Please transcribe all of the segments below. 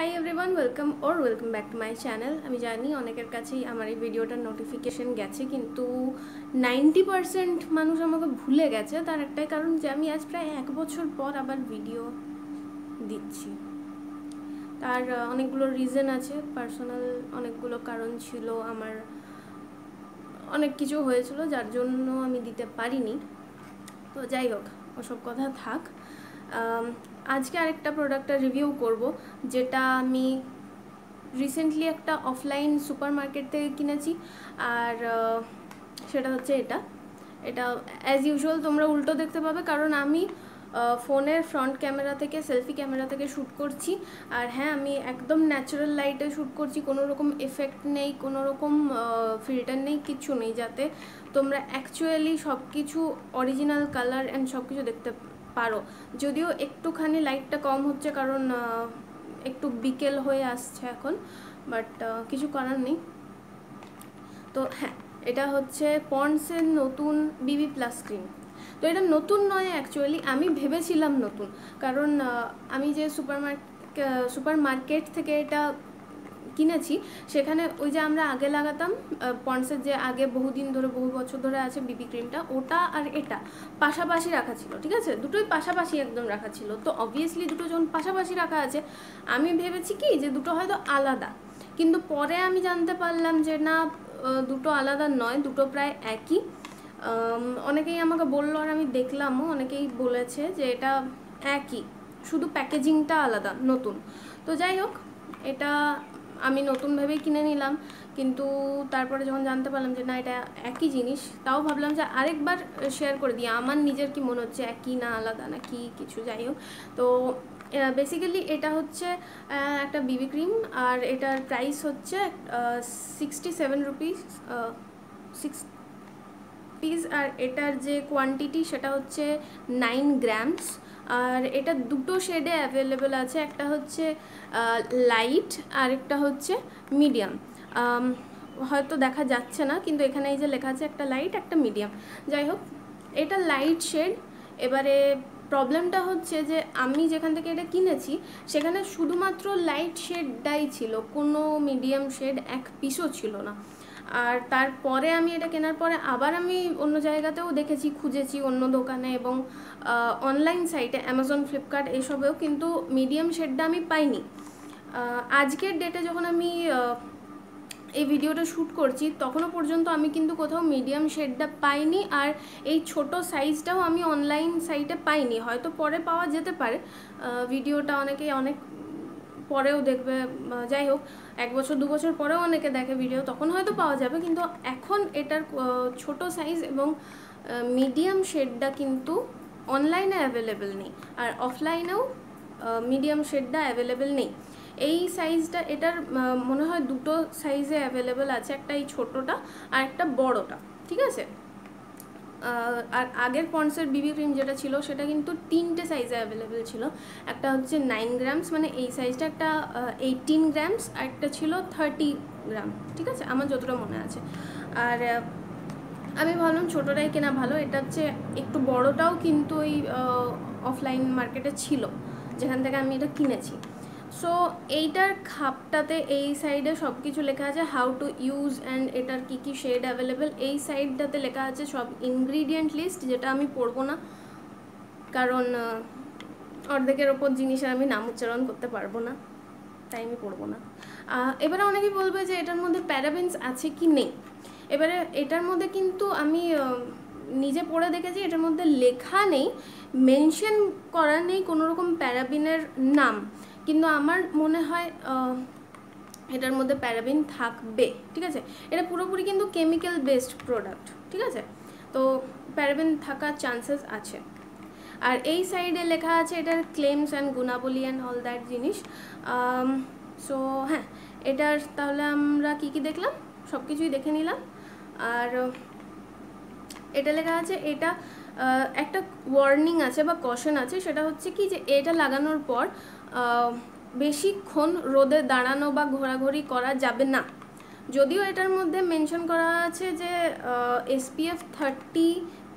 Hi everyone welcome or welcome back to my channel আমি জানি অনেকের কাছেই আমার এই ভিডিওটার নোটিফিকেশন গেছে, কিন্তু নাইনটি পারসেন্ট মানুষ আমাকে ভুলে গেছে। তার একটাই কারণ যে আমি আজ প্রায় এক বছর পর আবার ভিডিও দিচ্ছি। তার অনেকগুলো রিজন আছে পার্সোনাল অনেকগুলো কারণ ছিল, আমার অনেক কিছু হয়েছিল, যার জন্য আমি দিতে পারিনি। তো যাই হোক, ওসব কথা থাক। আজকে আরেকটা প্রোডাক্টের রিভিউ করব, যেটা আমি রিসেন্টলি একটা অফলাইন সুপার মার্কেট থেকে কিনেছি, আর সেটা হচ্ছে এটা। এটা অ্যাজ ইউজুয়াল তোমরা উল্টো দেখতে পাবে, কারণ আমি ফোনের ফ্রন্ট ক্যামেরা থেকে সেলফি ক্যামেরা থেকে শ্যুট করছি, আর হ্যাঁ আমি একদম ন্যাচারাল লাইটে শ্যুট করছি, কোনো রকম এফেক্ট নেই, কোনো রকম ফিল্টার নেই, কিচ্ছু নেই, যাতে তোমরা অ্যাকচুয়ালি সব কিছু অরিজিনাল কালার অ্যান্ড সব কিছু দেখতে পারো। যদিও একটুখানি লাইটটা কম হচ্ছে কারণ একটু বিকেল হয়ে আসছে এখন বাট কিছু করার নেই। তো হ্যাঁ এটা হচ্ছে পন্ডসের নতুন বিবি প্লাস স্ক্রিন তো এটা নতুন নয় অ্যাকচুয়ালি আমি ভেবেছিলাম নতুন। কারণ আমি যে সুপার সুপার মার্কেট থেকে এটা কিনেছি, সেখানে ওই যে আমরা আগে লাগাতাম পন্ডসের যে আগে বহুদিন ধরে, বহু বছর ধরে আছে বিবি ক্রিমটা ওটা আর এটা পাশাপাশি রাখা ছিল, ঠিক আছে? দুটোই পাশাপাশি একদম রাখা ছিল। তো অবভিয়াসলি দুটো যখন পাশাপাশি রাখা আছে, আমি ভেবেছি কি যে দুটো হয়তো আলাদা। কিন্তু পরে আমি জানতে পারলাম যে না দুটো আলাদা নয়, দুটো প্রায় একই। অনেকেই আমাকে বলল আর আমি দেখলামও, অনেকেই বলেছে যে এটা একই। শুধু প্যাকেজিংটা আলাদা, নতুন। তো যাই হোক, এটা আমি নতুন ভেবেই কিনে নিলাম, কিন্তু তারপরে যখন জানতে পারলাম যে না, এটা একই জিনিস, তাও ভাবলাম যে আরেকবার শেয়ার করে দিই। আমার নিজের কি মনে হচ্ছে একই না আলাদা, না কি কিছু, যাই হোক। তো বেসিক্যালি এটা হচ্ছে একটা বিবি ক্রিম আর এটার প্রাইস হচ্ছে sixty seven rupees six piece আর এটার যে কোয়ান্টিটি সেটা হচ্ছে নাইন গ্রামস আর এটা দুটো শেডে অ্যাভেলেবেল আছে, একটা হচ্ছে লাইট আর একটা হচ্ছে মিডিয়াম হয়তো দেখা যাচ্ছে না, কিন্তু এখানে এই যে লেখা আছে একটা লাইট একটা মিডিয়াম যাই হোক, এটা লাইট শেড এবারে প্রবলেমটা হচ্ছে যে আমি যেখান থেকে এটা কিনেছি, সেখানে শুধুমাত্র লাইট শেডটাই ছিল, কোনো মিডিয়াম শেড এক পিসও ছিল না। আর তারপরে আমি এটা কেনার পরে আবার আমি অন্য জায়গাতেও দেখেছি, খুঁজেছি অন্য দোকানে এবং অনলাইন সাইটে অ্যামাজন ফ্লিপকার্ট এসবেও কিন্তু মিডিয়াম শেডটা আমি পাইনি। আজকের ডেটে যখন আমি এই ভিডিওটা শ্যুট করছি, তখনও পর্যন্ত আমি কিন্তু কোথাও মিডিয়াম শেডটা পাইনি আর এই ছোট সাইজটাও আমি অনলাইন সাইটে পাইনি। হয়তো পরে পাওয়া যেতে পারে ভিডিওটা অনেকেই অনেক পরেও দেখবে যাই হোক, এক বছর, দু বছর পরেও অনেকে দেখে ভিডিও তখন হয়তো পাওয়া যাবে, কিন্তু এখন এটার ছোট সাইজ এবং মিডিয়াম শেডটা কিন্তু অনলাইনে অ্যাভেলেবেল নেই। আর অফলাইনেও মিডিয়াম শেডটা অ্যাভেলেবেল নেই। এই সাইজটা এটার মনে হয় দুটো সাইজে অ্যাভেলেবেল আছে, একটা এই ছোটোটা আর একটা বড়টা, ঠিক আছে? আর আগের পন্ডসের বিবি ক্রিম যেটা ছিল, সেটা কিন্তু তিনটে সাইজে অ্যাভেলেবেল ছিল। একটা হচ্ছে নাইন গ্রামস মানে এই সাইজটা একটা এইটিন গ্রামস আর একটা ছিল থার্টি গ্রাম ঠিক আছে? আমার যতটা মনে আছে। আর আমি ভাবলাম ছোটোটাই কেনা ভালো, এটা হচ্ছে একটু বড়টাও কিন্তু ওই অফলাইন মার্কেটে ছিল, যেখান থেকে আমি এটা কিনেছি। সো এইটার খাপটাতে এই সাইডে সব কিছু লেখা আছে হাউ টু ইউজ অ্যান্ড এটার কী কী শেড অ্যাভেলেবেল এই সাইডটাতে লেখা আছে সব ইনগ্রিডিয়েন্ট লিস্ট যেটা আমি পড়ব না। কারণ অর্ধেকের ওপর জিনিসের আমি নাম উচ্চারণ করতে পারব না, তাই আমি পড়ব না। এবারে অনেকেই বলবে যে এটার মধ্যে প্যারাবেন্স আছে কি নেই? এবারে এটার মধ্যে কিন্তু আমি নিজে পড়ে দেখেছি এটার মধ্যে লেখা নেই মেনশন করা নেই কোনো রকম প্যারাবিনের নাম। কিন্তু আমার মনে হয় এটার মধ্যে প্যারাবিন থাকবে, ঠিক আছে? এটা পুরোপুরি কিন্তু কেমিক্যাল বেসড প্রোডাক্ট ঠিক আছে? তো প্যারাবিন থাকার চান্সেস আছে। আর এই সাইডে লেখা আছে এটার ক্লেমস অ্যান্ড গুণাবলী অ্যান্ড অল দ্যাট জিনিস। সো হ্যাঁ এটার তাহলে আমরা কি কি দেখলাম? সব কিছুই দেখে নিলাম। আর, এটা লেখা আছে, এটা একটা ওয়ার্নিং আছে বা কশন আছে, সেটা হচ্ছে কি যে এটা লাগানোর পর বেশিক্ষণ রোদে দাঁড়ানো বা ঘোরাঘুরি করা যাবে না। যদিও এটার মধ্যে মেনশন করা আছে যে SPF thirty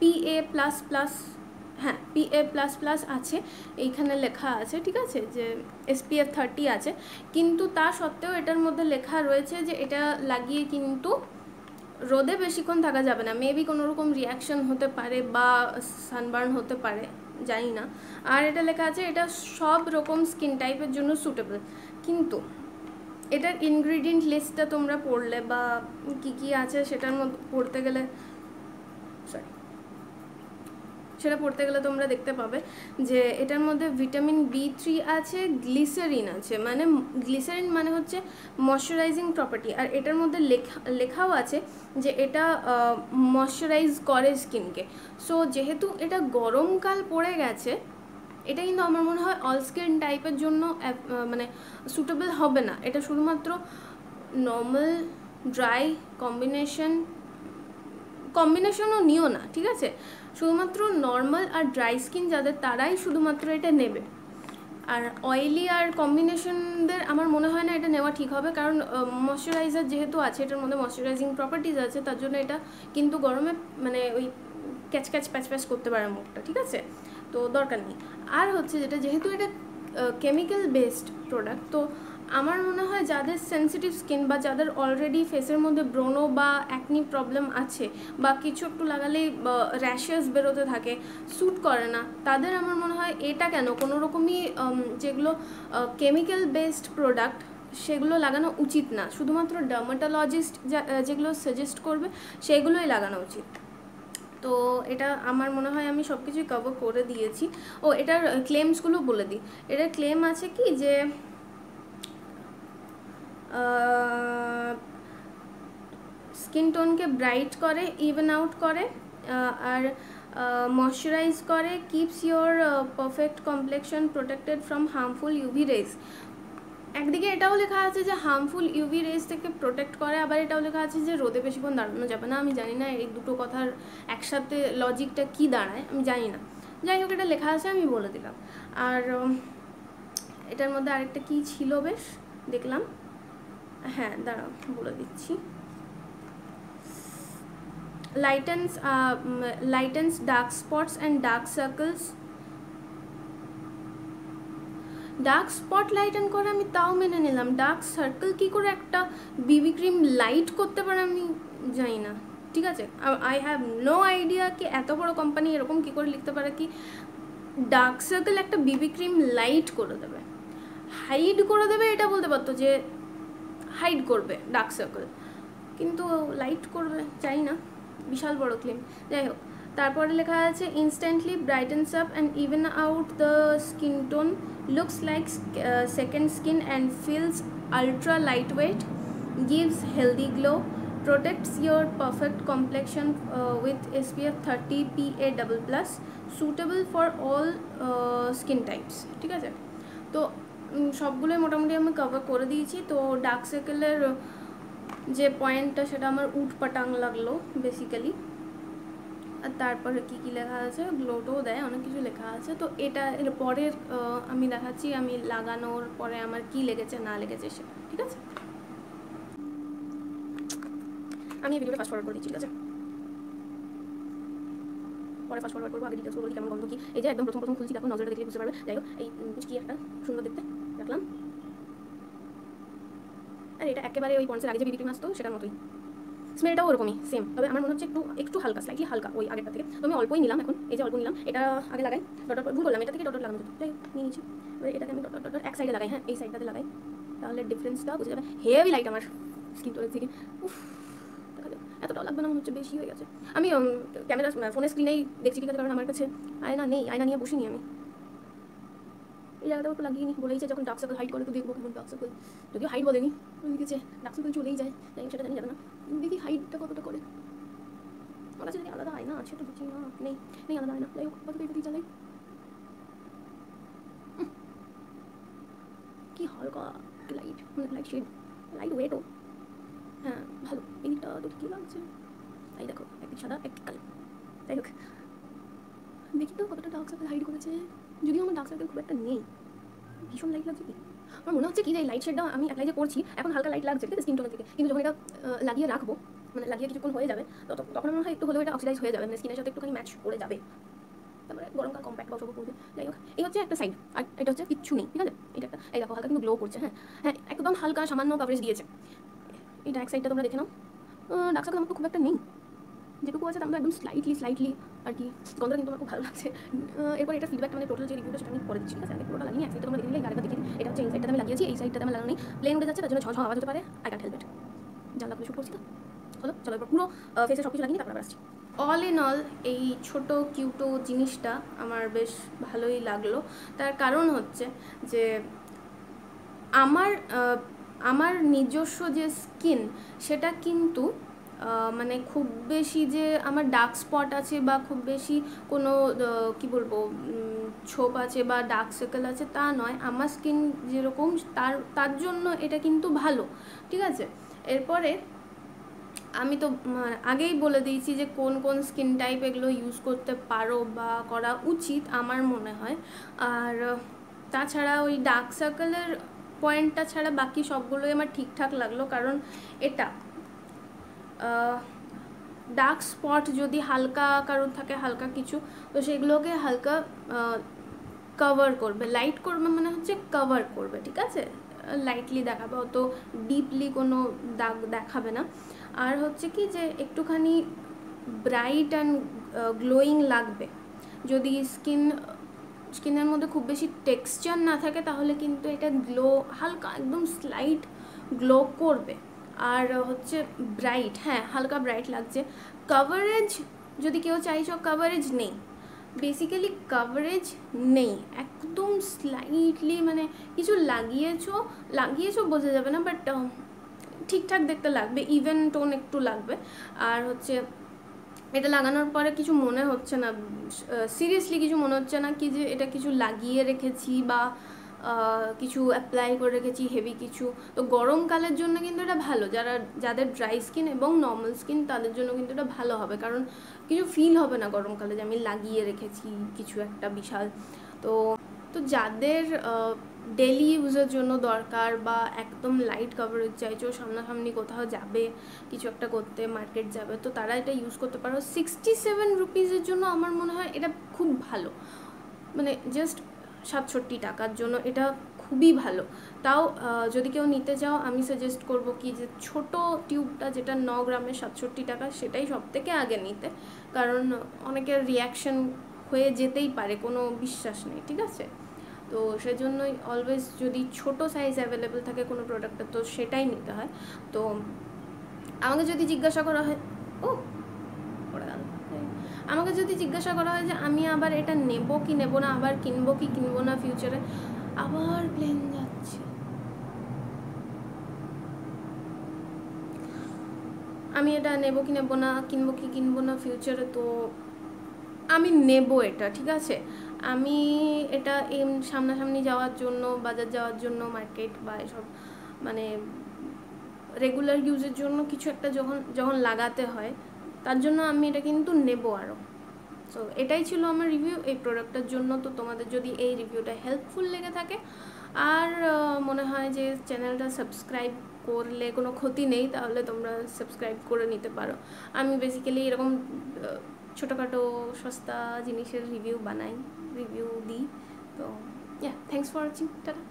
PA plus plus হ্যাঁ পি এ প্লাস প্লাস আছে, এইখানে লেখা আছে, ঠিক আছে, যে এসপিএফ থার্টি আছে। কিন্তু তা সত্ত্বেও এটার মধ্যে লেখা রয়েছে যে এটা লাগিয়ে কিন্তু রোদে বেশিক্ষণ থাকা যাবে না। মেবি কোনো রকম রিয়াকশন হতে পারে বা সানবার্ন হতে পারে। জানি না আর এটা লেখা আছে, এটা সব রকম স্কিন টাইপের জন্য সুটেবল কিন্তু এটার ইনগ্রিডিয়েন্ট লিস্টটা তোমরা পড়লে বা কি কি আছে সেটার মধ্যে পড়তে গেলে সেটা পড়তে গেলে তোমরা দেখতে পাবে যে এটার মধ্যে ভিটামিন বি থ্রি আছে, গ্লিসারিন আছে মানে গ্লিসারিন মানে হচ্ছে ময়শ্চারাইজিং প্রপার্টি আর এটার মধ্যে লেখা, লেখাও আছে যে এটা ময়শ্চারাইজ করে স্কিনকে। সো যেহেতু এটা গরমকাল পড়ে গেছে, এটা কিন্তু আমার মনে হয় অল স্কিন টাইপের জন্য মানে সুটেবল হবে না। এটা শুধুমাত্র নর্মাল ড্রাই কম্বিনেশন কম্বিনেশনও নিও না, ঠিক আছে? শুধুমাত্র নর্মাল আর ড্রাই স্কিন যাদের, তারাই শুধুমাত্র এটা নেবে। আর অয়েলি আর কম্বিনেশনদের আমার মনে হয় না এটা নেওয়া ঠিক হবে, কারণ ময়শ্চারাইজার যেহেতু আছে, এটার মধ্যে ময়শ্চারাইজিং প্রপার্টিজ আছে, তার জন্য এটা কিন্তু গরমে মানে ওই ক্যাচ ক্যাচ প্যাচ প্যাচ করতে পারে মুখটা, ঠিক আছে? তো দরকার নেই। আর হচ্ছে যেটা, যেহেতু এটা কেমিক্যাল বেসড প্রোডাক্ট তো আমার মনে হয় যাদের সেন্সিটিভ স্কিন বা যাদের অলরেডি ফেসের মধ্যে ব্রোনো বা অ্যাকনি প্রবলেম আছে বা কিছু একটু লাগালেই র্যাশেস বেরোতে থাকে স্যুট করে না, তাদের আমার মনে হয় এটা কেন? কোনো রকমই যেগুলো কেমিক্যাল বেসড প্রোডাক্ট সেগুলো লাগানো উচিত না। শুধুমাত্র ডার্মাটোলজিস্ট যেগুলো সাজেস্ট করবে, সেগুলোই লাগানো উচিত। তো এটা আমার মনে হয় আমি সব কিছুই কভার করে দিয়েছি। ও, এটার ক্লেমসগুলো বলে দিই। এটার ক্লেম আছে কি যে স্কিন টোনকে ব্রাইট করে ইভেন আউট করে আর ময়শ্চারাইজ করে keeps your perfect complexion protected from harmful UV rays একদিকে এটাও লেখা আছে যে হার্মফুল ইউভি রেজ থেকে প্রোটেক্ট করে, আবার এটাও লেখা আছে যে রোদে বেশিক্ষণ দাঁড়ানো যাবে না। আমি জানি না এই দুটো কথার একসাথে লজিকটা কি দাঁড়ায়, আমি জানি না। যাই হোক, এটা লেখা আছে, আমি বলে দিলাম। আর এটার মধ্যে আরেকটা কি ছিল বেশ? দেখলাম। হ্যাঁ দাঁড়াও বলে দিচ্ছি। Lightens uh, lightens dark spots and dark dark spot lighten করে আমি তাও মেনে নিলাম। ডার্ক সার্কেল কী করে একটা বিবি ক্রিম লাইট করতে পারে আমি জানি না। ঠিক আছে? আই হ্যাভ নো আইডিয়া কি এত বড় কোম্পানি এরকম কী করে লিখতে পারে কি ডার্ক সার্কেল একটা বিবি ক্রিম লাইট করে দেবে। হাইড করে দেবে এটা বলতে পারতো যে হাইড করবে ডার্ক সার্কেল কিন্তু লাইট করবে চাই না। বিশাল বড় ক্লেম যাই হোক তারপরে লেখা আছে instantly brightens up and even out the skin tone looks like second skin and feels ultra light weight gives healthy glow protects your complexion uh, with SPF 30 PA double plus suitable for all uh, skin types. ঠিক আছে? তো সবগুলোই মোটামুটি আমি cover করে দিয়েছি। তো dark সার্কেলের যে পয়েন্টটা সেটা আমার উট পাটাং লাগল বেসিক্যালি আর তারপরে কী কী লেখা আছে? গ্লোটোও দেয়, অনেক কিছু লেখা আছে। তো এটা, এর পরের আমি দেখাচ্ছি, আমি লাগানোর পরে আমার কি লেগেছে, না লেগেছে, সেটা, ঠিক আছে? আমি ভিডিওটা ফাস্ট ফরওয়ার্ড করে দিচ্ছি, ঠিক আছে? পরে ফাস্ট ফরওয়ার্ড করব, আগে ডিটেলস বলি কেমন গন্ধ, কি? এই যে একদম প্রথম প্রথম খুলছি দেখো নজরটা দেখলে বুঝতে পারবে। যাই হোক, এই কি একটা সুন্দর দেখতে। রাখলাম। আর এটা একেবারে ওই পন্সের আগে যে বিবি ক্রিম আসতো সেটার মতোই। স্মেলটাও ওরকমই সেম তবে আমার মনে হচ্ছে একটু একটু হালকা স্লাইটলি হালকা ওই আগেরটা থেকে। তো আমি অল্পই নিলাম এখন, এই যে অল্প নিলাম, এটা আগে লাগাই। ডট ভুল করলাম, এটা থেকে ডট লাগানো যেত। যাই নিয়ে এবার এটাকে আমি ডট ডট এক সাইডে লাগাই হ্যাঁ এই সাইডটাতে লাগাই। তাহলে ডিফারেন্সটা বুঝে যাবে। হেভি লাইট আমার স্কিন টোনের থেকে উফ এতটাও লাগবে না, মনে হচ্ছে বেশি হয়ে গেছে। আমি ক্যামেরা ফোনের স্ক্রিনেই দেখছি ঠিক আছে, কারণ আমার কাছে আয়না নেই, আয়না নিয়ে বসিনি আমি। এই জায়গাটাও একটু লাগিয়ে নি বলেইছে যখন ডার্ক সার্কেল হাইড করে তো দেখব কেমন ডার্ক সার্কেল যদিও হাইট বলেনি লিখেছে ডার্ক সার্কেল চলেই যায় যাই সেটা জানি যাবে না দেখি হাইটটা কতটা করে? আমার কাছে যদি আলাদা আয়না আছে, তো বুঝছি না, নেই নেই আলাদা আয়না। যাই হোক কত দিয়ে চালাই কি হালকা লাইট মানে লাইট শেড লাইট ওয়েটও হ্যাঁ ভালো এইটা তো ঠিকই লাগছে? এই দেখো, একদিক সাদা, একদিক কালো। যাই হোক, দেখি তো কতটা ডার্ক সার্কেল হাইড করেছে। যদিও আমার ডার্ক সার্কেল খুব একটা নেই। ভীষণ লাইট লাগছে কি? আমার মনে হচ্ছে কি যে লাইট শেডটা আমি অ্যাপ্লাই যে করছি, এখন হালকা লাইট লাগছে স্কিন টোনের থেকে কিন্তু যখন এটা লাগিয়ে রাখব মানে লাগিয়ে কিছুক্ষণ হয়ে যাবে তখন মনে হয় একটু হলেও এটা অক্সিডাইজ হয়ে যাবে মানে স্কিনের সাথে একটুখানি ম্যাচ করে যাবে। তারপরে গরমকাল কম্প্যাক্ট বা সব করবে যাই হোক, এই হচ্ছে একটা সাইড আর এটা হচ্ছে কিচ্ছু নেই, ঠিক আছে? এটা একটা, এই দেখো, হালকা কিন্তু গ্লো করছে হ্যাঁ? হ্যাঁ একদম হালকা সামান্য কাভারেজ দিয়েছে। এটা এক সাইডটা তোমরা দেখে নাও। ডাক সার্কেল আমার খুব একটা নেই। যেটুকু আছে তার মধ্যে একদম স্লাইটলি স্লাইটলি আর কি গন্ধটা কিন্তু আমার খুব ভালো লাগছে। এরপর এটা ফিডব্যাক মানে টোটাল যে রিভিউটা সেটা আমি করে দিচ্ছি, ঠিক আছে? আগে পুরোটা লাগিয়ে এক সাইডটা তোমরা দেখে এটা হচ্ছে এই সাইডটা আমি লাগিয়েছি, এই সাইডটাতে আমি লাগানো নেই। প্লেন উঠে যাচ্ছে, তার জন্য ছ ছ আওয়াজ হতে পারে। আই ক্যান্ট হেল্প ইট জানলা খুলে শুট করছি তো। চলো চলো এবার পুরো ফেসে সব কিছু লাগিয়ে তারপর আবার আসছি। অল ইন অল এই ছোট কিউটো জিনিসটা আমার বেশ ভালোই লাগল। তার কারণ হচ্ছে যে আমার আমার নিজস্ব যে স্কিন সেটা কিন্তু মানে খুব বেশি যে আমার ডার্ক স্পট আছে বা খুব বেশি কোনো কি বলব ছোপ আছে বা ডার্ক সার্কেল আছে তা নয়। আমার স্কিন যেরকম, তার তার জন্য এটা কিন্তু ভালো, ঠিক আছে? এরপরে আমি তো আগেই বলে দিয়েছি যে কোন কোন স্কিন টাইপ এগুলো ইউজ করতে পারো বা করা উচিত আমার মনে হয়। আর তাছাড়া ওই ডার্ক সার্কেলের পয়েন্টটা ছাড়া বাকি সবগুলোই আমার ঠিকঠাক লাগল, কারণ এটা ডার্ক স্পট যদি হালকা কারোর থাকে, হালকা কিছু, তো সেগুলোকে হালকা কভার করবে। লাইট করবে মানে হচ্ছে কভার করবে, ঠিক আছে? লাইটলি দেখাবে, অত ডিপলি কোনো দাগ দেখাবে না। আর হচ্ছে কি যে একটুখানি ব্রাইট অ্যান্ড গ্লোয়িং লাগবে। যদি স্কিন স্কিনের মধ্যে খুব বেশি টেক্সচার না থাকে, তাহলে কিন্তু এটা গ্লো হালকা একদম স্লাইট গ্লো করবে। আর হচ্ছে ব্রাইট হ্যাঁ হালকা ব্রাইট লাগছে। কভারেজ যদি কেউ চাইছো কভারেজ নেই। বেসিক্যালি কভারেজ নেই। একদম স্লাইটলি মানে কিছু লাগিয়েছো লাগিয়েছো বোঝা যাবে না বাট ঠিকঠাক দেখতে লাগবে ইভেন টোন একটু লাগবে। আর হচ্ছে এটা লাগানোর পরে কিছু মনে হচ্ছে না সিরিয়াসলি কিছু মনে হচ্ছে না কি যে এটা কিছু লাগিয়ে রেখেছি বা কিছু অ্যাপ্লাই করে রেখেছি হেভি কিছু। তো গরমকালের জন্য কিন্তু এটা ভালো। যারা, যাদের ড্রাই স্কিন এবং নর্মাল স্কিন তাদের জন্য কিন্তু এটা ভালো হবে। কারণ কিছু ফিল হবে না গরমকালে যে আমি লাগিয়ে রেখেছি কিছু একটা বিশাল। তো তো যাদের ডেলি ইউজের জন্য দরকার বা একদম লাইট কভারেজ চাইছো, সামনাসামনি কোথাও যাবে, কিছু একটা করতে মার্কেট যাবে, তো তারা এটা ইউজ করতে পারো। সিক্সটি সেভেন রুপিজের জন্য আমার মনে হয় এটা খুব ভালো। মানে জাস্ট সাতষট্টি টাকার জন্য, এটা খুবই ভালো। তাও যদি কেউ নিতে চাও, আমি সাজেস্ট করব কি যে ছোট টিউবটা যেটা ন গ্রামের সাতষট্টি টাকা, সেটাই সব থেকে আগে নিতে। কারণ অনেকের রিয়াকশন হয়ে যেতেই পারে, কোনো বিশ্বাস নেই, ঠিক আছে? তো সেজন্যই অলওয়েজ যদি ছোট সাইজ অ্যাভেলেবেল থাকে কোনো প্রোডাক্টের তো সেটাই নিতে হয়। তো আমাকে যদি জিজ্ঞাসা করা হয়, ও আমাকে যদি জিজ্ঞাসা করা হয় যে আমি আবার এটা নেব কি নেব না, আবার কিনবো কি কিনবো না ফিউচারে আবার প্লেন যাচ্ছে। আমি এটা নেব কি নেব না, কিনবো কি কিনবো না ফিউচারে তো আমি নেব এটা, ঠিক আছে? আমি এটা এম সামনাসামনি যাওয়ার জন্য, বাজার যাওয়ার জন্য মার্কেট বা এসব মানে রেগুলার ইউজের জন্য কিছু একটা যখন যখন লাগাতে হয় তার জন্য আমি এটা কিন্তু নেব আরও সো এটাই ছিল আমার রিভিউ এই প্রোডাক্টটার জন্য। তো তোমাদের যদি এই রিভিউটা হেল্পফুল লেগে থাকে, আর মনে হয় যে চ্যানেলটা সাবস্ক্রাইব করলে কোনো ক্ষতি নেই, তাহলে তোমরা সাবস্ক্রাইব করে নিতে পারো। আমি বেসিক্যালি এরকম ছোটোখাটো সস্তা জিনিসের রিভিউ বানাই রিভিউ দিই। তো yeah thanks for watching ta ta.